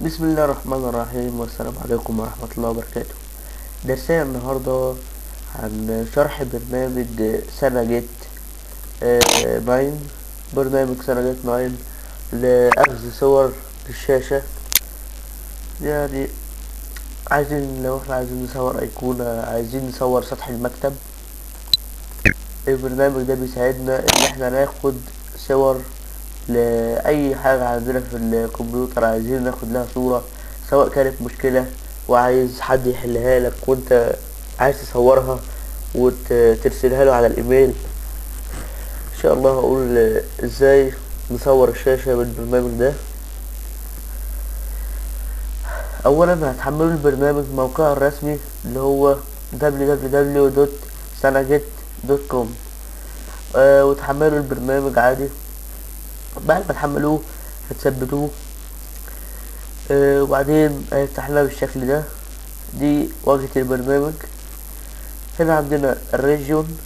بسم الله الرحمن الرحيم والسلام عليكم ورحمة الله وبركاته. درسنا النهاردة عن شرح برنامج Snagit nine برنامج Snagit nine لأخذ صور الشاشة يعني عايزين لو إحنا عايزين نصور أيقونة عايزين نصور سطح المكتب. البرنامج ده بيساعدنا إن إحنا ناخد صور لأي حاجة عندنا في الكمبيوتر عايزين ناخد لها صورة سواء كانت مشكلة وعايز حد يحلها لك وانت عايز تصورها وترسلها له على الإيميل. إن شاء الله هقول إزاي نصور الشاشة بالبرنامج ده. اولا هتحملوا البرنامج من موقعه الرسمي اللي هو www.sanaget.com آه وتحملوا البرنامج عادي. بعد ما تحملوه هتثبتوه آه وبعدين هيفتح لنا بالشكل ده. دي واجهة البرنامج. هنا عندنا ال region.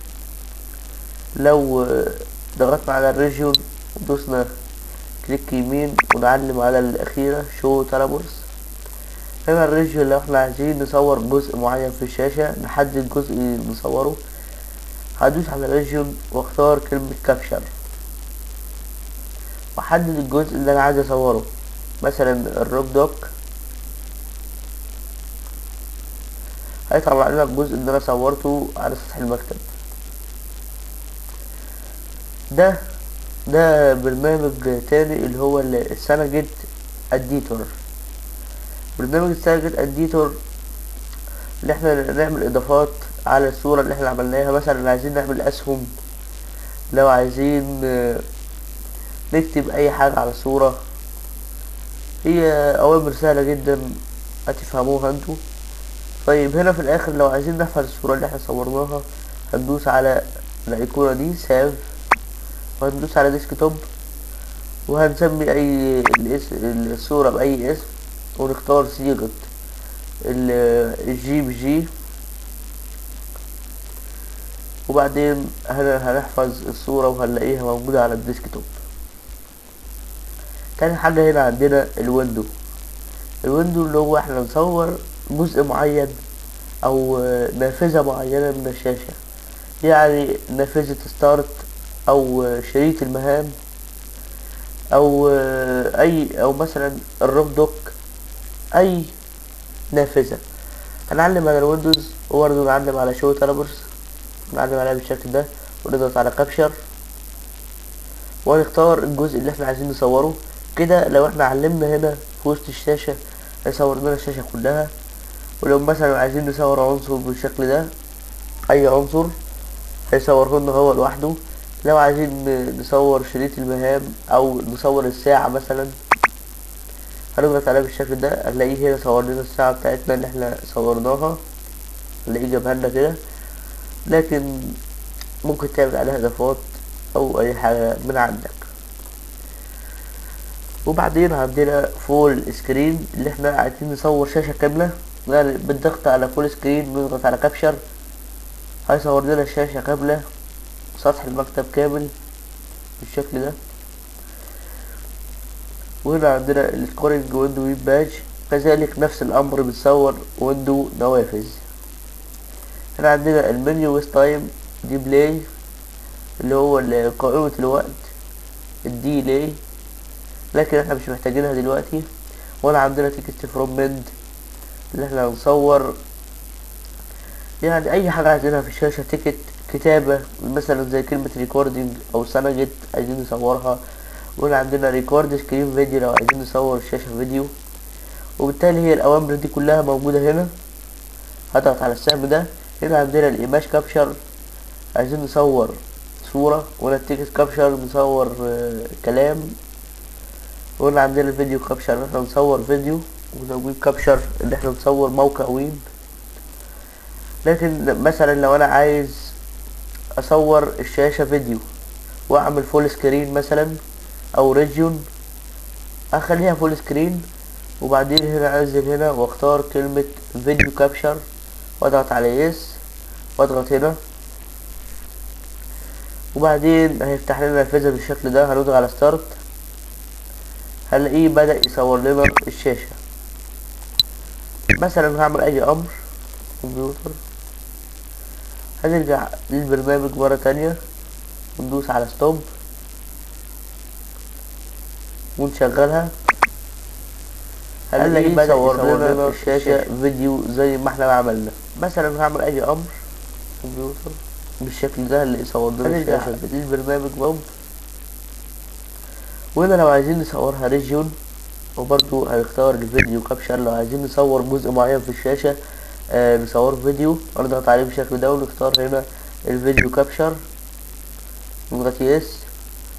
لو آه ضغطنا على ال region ودوسنا click يمين ونعلم على الأخيرة show labels هنا ال region لو إحنا عايزين نصور جزء معين في الشاشة نحدد جزء نصوره. هدوس على الريجيون واختار كلمة كابشر واحدد الجزء اللي أنا عايز أصوره. مثلا الروك دوك. هيطلع لنا الجزء اللي أنا صورته على سطح المكتب. ده ده برنامج تاني اللي هو السنجد أديتور. برنامج ال Snagit Editor اللي إحنا نعمل إضافات على الصورة اللي إحنا عملناها. مثلا عايزين نعمل أسهم. لو عايزين نكتب أي حاجة على الصورة هي أوامر سهلة جدا هتفهموها أنتوا. طيب هنا في الآخر لو عايزين نحفظ الصورة اللي إحنا صورناها هندوس على الأيقونة دي save وهندوس على desktop وهنسمي أي الصورة بأي اسم ونختار صيغة ال JPG وبعدين هنحفظ الصورة وهنلاقيها موجودة على ال desktop تاني حاجة هنا عندنا ال window. ال window اللي هو إحنا نصور جزء معين أو نافذة معينة من الشاشة. يعني نافذة start أو شريط المهام أو أي أو مثلا الروك دوك أي نافذة. هنعلم على ال windows وبرضه نعلم على show ترابرز نعلم عليها بالشكل ده ونضغط على capture ونختار الجزء اللي إحنا عايزين نصوره. كده لو إحنا علمنا هنا في وسط الشاشة هيصور لنا الشاشة كلها. ولو مثلا عايزين نصور عنصر بالشكل ده أي عنصر هيصوره لنا هو لوحده. لو عايزين نصور شريط المهام أو نصور الساعة مثلا هنضغط عليها بالشكل ده. هنلاقيه هنا صور لنا الساعة بتاعتنا اللي إحنا صورناها. نلاقيه جابها لنا كده. لكن ممكن تعمل عليها إضافات أو أي حاجة من عندك. وبعدين عندنا full screen اللي إحنا عايزين نصور شاشة كاملة. يعني بالضغط على full screen بنضغط على capture هيصور لنا الشاشة كاملة سطح المكتب كامل بالشكل ده. وهنا عندنا ال scrolling window web page كذلك نفس الأمر بتصور window نوافذ. هنا عندنا ال menu with time delay اللي هو قائمة الوقت ال delay لكن إحنا مش محتاجينها دلوقتي ولا عندنا text from window اللي إحنا هنصور. يعني أي حاجة عايزينها في الشاشة text كتابة مثلا زي كلمة recording أو Snagit عايزين نصورها. وهنا عندنا record screen video لو عايزين نصور الشاشة فيديو وبالتالي هي الأوامر دي كلها موجودة هنا. هضغط على السهم ده. هنا عندنا ال image capture عايزين نصور صورة. وهنا ال text capture نصور آه كلام. وهنا عندنا ال video capture إحنا نصور فيديو وهنا web capture اللي إحنا نصور موقع ويب. لكن مثلا لو أنا عايز أصور الشاشة فيديو وأعمل full screen مثلا أو region أخليها full screen وبعدين هنا أنزل هنا وأختار كلمة video capture وأضغط على yes وأضغط هنا. وبعدين هيفتح لنا نافذة بالشكل ده هنضغط على start هنلاقيه بدأ يصور لنا الشاشة. مثلا هعمل أي أمر؟ كمبيوتر. هنرجع للبرنامج مرة تانية. وندوس على stop ونشغلها. هنلاقيه بدأ يصور لنا الشاشة فيديو زي ما إحنا عملنا. مثلا هعمل أي أمر؟ كمبيوتر. بالشكل ده اللي يصور لنا الشاشة. للبرنامج موب. وهنا لو عايزين نصورها region وبرضو هنختار ال video capture لو عايزين نصور جزء معين في الشاشة آه نصور فيديو. نضغط عليه بالشكل ده ونختار هنا ال video capture نضغط yes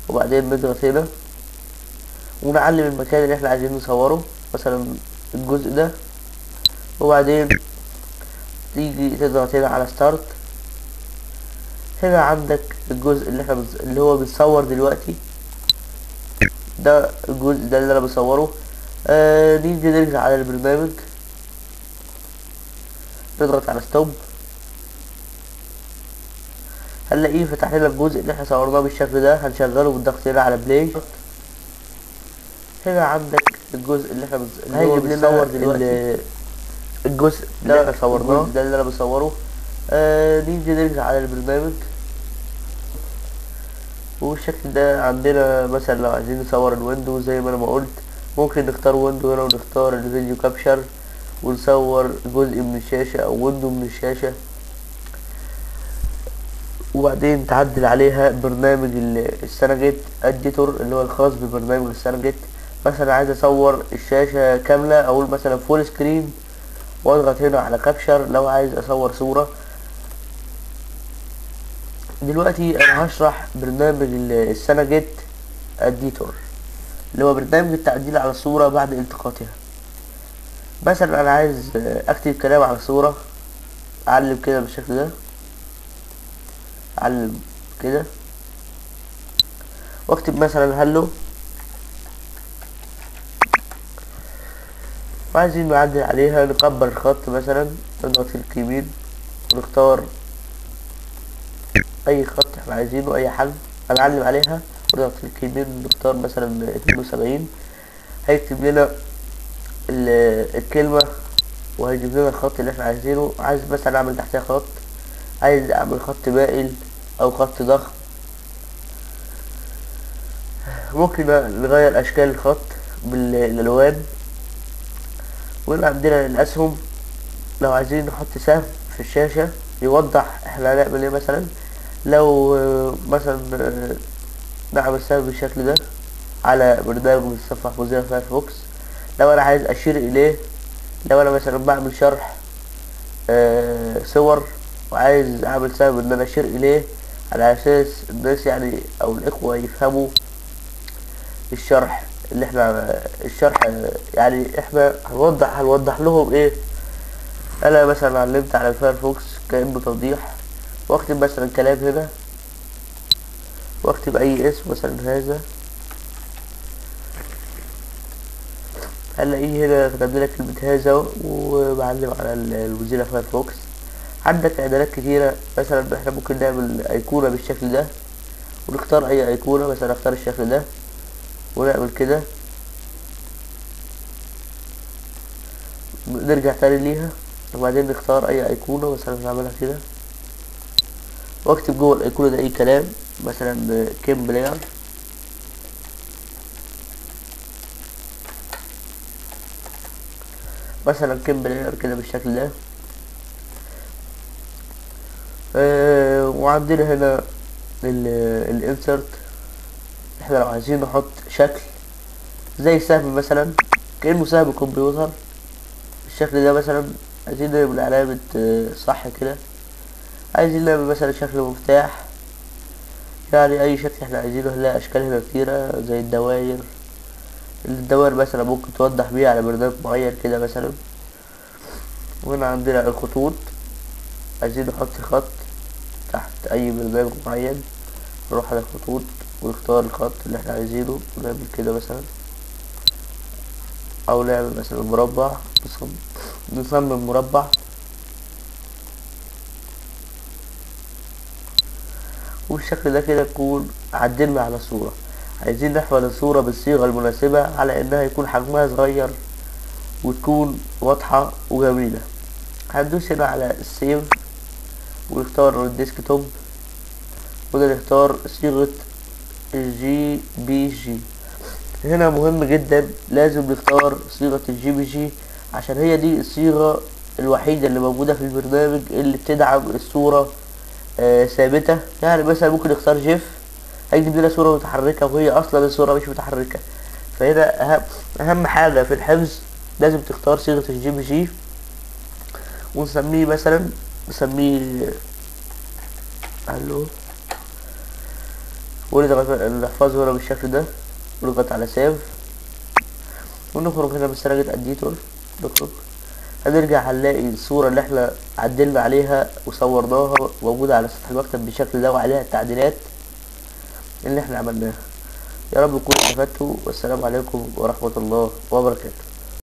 وبعدين نضغط هنا. ونعلم المكان اللي إحنا عايزين نصوره مثلا الجزء ده. وبعدين تيجي تضغط هنا على start هنا عندك الجزء اللي إحنا. اللي هو بيتصور دلوقتي. ده الجزء ده اللي أنا بصوره. آه نيجي نرجع على البرنامج. نضغط على stop هنلاقيه فتح لنا الجزء اللي إحنا صورناه بالشكل ده. هنشغله بالضغط هنا على play هنا عندك الجزء اللي إحنا هو بنصور دلوقتي. الجزء اللي إحنا صورناه. ده اللي أنا بصوره. آه نيجي نرجع على البرنامج. والشكل ده عندنا مثلا لو عايزين نصور ال window زي ما أنا ما قلت ممكن نختار window هنا ونختار ال video capture ونصور جزء من الشاشة أو window من الشاشة. وبعدين تعدل عليها برنامج ال Snagit editor اللي هو الخاص ببرنامج ال Snagit مثلا عايز أصور الشاشة كاملة أقول مثلا full screen وأضغط هنا على capture لو عايز أصور صورة دلوقتي أنا هشرح برنامج ال Snagit editor اللي هو برنامج التعديل على الصورة بعد التقاطها مثلا أنا عايز أكتب كلام على الصورة أعلم كده بالشكل ده أعلم كده وأكتب مثلا هلو وعايزين نعدل عليها نكبر الخط مثلا نضغط كليك يمين ونختار أي خط إحنا عايزينه أي حجم هنعلم عليها. ونضغط كليك يمين نختار مثلا اتنين وسبعين هيكتب لنا الكلمة وهيجيب لنا الخط اللي إحنا عايزينه. عايز مثلا أعمل تحتها خط عايز أعمل خط مائل أو خط ضخم. ممكن نغير أشكال الخط بالألوان. وهنا عندنا الأسهم لو عايزين نحط سهم في الشاشة يوضح إحنا هنعمل إيه مثلا. لو مثلا نعمل سهم بالشكل ده على برنامج متصفح Mozilla Firefox لو أنا عايز أشير إليه لو أنا مثلا بعمل شرح آه صور وعايز أعمل سبب إن أنا أشير إليه على أساس الناس يعني أو الإخوة يفهموا الشرح اللي إحنا الشرح يعني إحنا هنوضح هنوضح لهم إيه. أنا مثلا علمت على ال Firefox كأنه توضيح واكتب مثلا كلام هنا. واكتب أي اسم مثلا هذا. هنلاقيه هنا كتب لنا كلمة هذا وبعلم على الوزيرة فايرفوكس عندك إعدادات كتيرة مثلا إحنا ممكن نعمل أيقونة بالشكل ده. ونختار أي أيقونة مثلا اختار الشكل ده. ونعمل كده. نرجع تاني ليها. وبعدين نختار أي أيقونة مثلا نعملها كده. واكتب جوه الايقونة ده اي كلام مثلا KMPlayer مثلا KMPlayer كده بالشكل ده. آه وعندنا هنا ال insert إحنا لو عايزين نحط شكل زي سهم مثلا كأنه سهم كمبيوتر. الشكل ده مثلا عايزين نعمل علامة صح كده. عايزين نعمل مثلا شكل مفتاح؟ يعني أي شكل إحنا عايزينه هنلاقي أشكال هنا كتيرة زي الدوائر. الدوائر مثلا ممكن توضح بيها على برنامج معين كده مثلا. وهنا عندنا الخطوط. عايزين نحط خط تحت أي برنامج معين. نروح على الخطوط ونختار الخط اللي إحنا عايزينه. ونعمل كده مثلا. أو نعمل مثلا مربع. نصمم مربع. وبالشكل ده كده نكون عدلنا على الصورة عايزين نحفظ الصورة بالصيغة المناسبة على إنها يكون حجمها صغير وتكون واضحة وجميلة. هندوس هنا على السيف ونختار ال desktop. ونختار صيغة ال JPG. هنا مهم جدا لازم نختار صيغة ال JPG عشان هي دي الصيغة الوحيدة اللي موجودة في البرنامج اللي بتدعم الصورة ثابتة. يعني مثلا ممكن نختار GIF. هيجيب لنا صورة متحركة وهي أصلا الصورة مش متحركة. فهنا أهم أهم حاجة في الحفظ لازم تختار صيغة ال JPG. ونسميه مثلا نسميه ألو ونضغط نحفظه هنا بالشكل ده. ونضغط على سيف. ونخرج هنا سراجة أديتور. نخرج. هنرجع هنلاقي الصورة اللي إحنا عدلنا عليها وصورناها موجودة على سطح المكتب بالشكل ده وعليها التعديلات اللي إحنا عملناها. يا رب تكونوا استفدتوا والسلام عليكم ورحمة الله وبركاته.